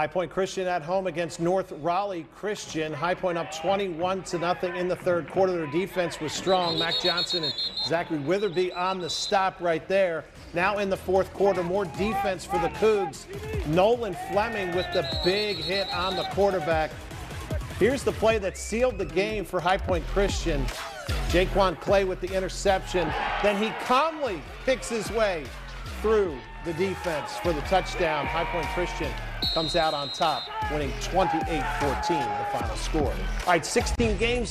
High Point Christian at home against North Raleigh Christian. High Point up 21 to nothing in the third quarter. Their defense was strong. Mac Johnson and Zachary Witherby on the stop right there. Now in the fourth quarter, more defense for the Cougs. Nolan Fleming with the big hit on the quarterback. Here's the play that sealed the game for High Point Christian. Jaquan Clay with the interception. Then he calmly picks his way through the defense for the touchdown. High Point Christian comes out on top, winning 28-14, the final score. All right, 16 games.